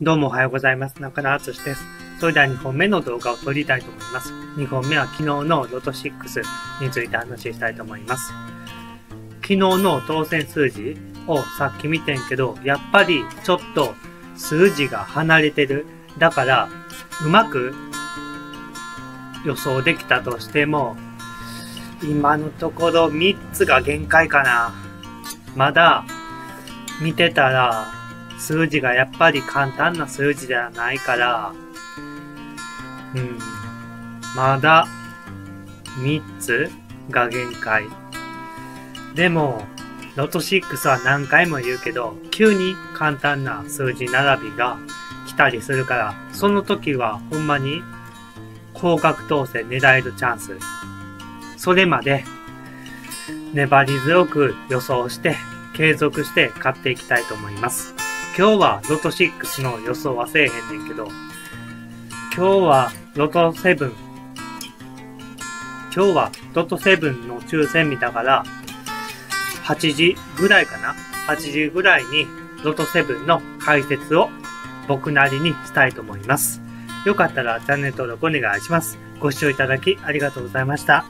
どうもおはようございます。中野敦です。それでは2本目の動画を撮りたいと思います。2本目は昨日のロト6について話したいと思います。昨日の当選数字をさっき見てんけど、やっぱりちょっと数字が離れてる。だから、うまく予想できたとしても、今のところ3つが限界かな。まだ見てたら数字がやっぱり簡単な数字ではないから、うん、まだ3つが限界。でも、ロト6は何回も言うけど、急に簡単な数字並びが来たりするから、その時はほんまに高額当選狙えるチャンス。それまで粘り強く予想して継続して買っていきたいと思います。今日はロト6の予想はせえへんねんけど、今日はロト7、今日はロト7の抽選見たから、8時ぐらいかな ?8 時ぐらいにロト7の解説を僕なりにしたいと思います。よかったらチャンネル登録お願いします。ご視聴いただきありがとうございました。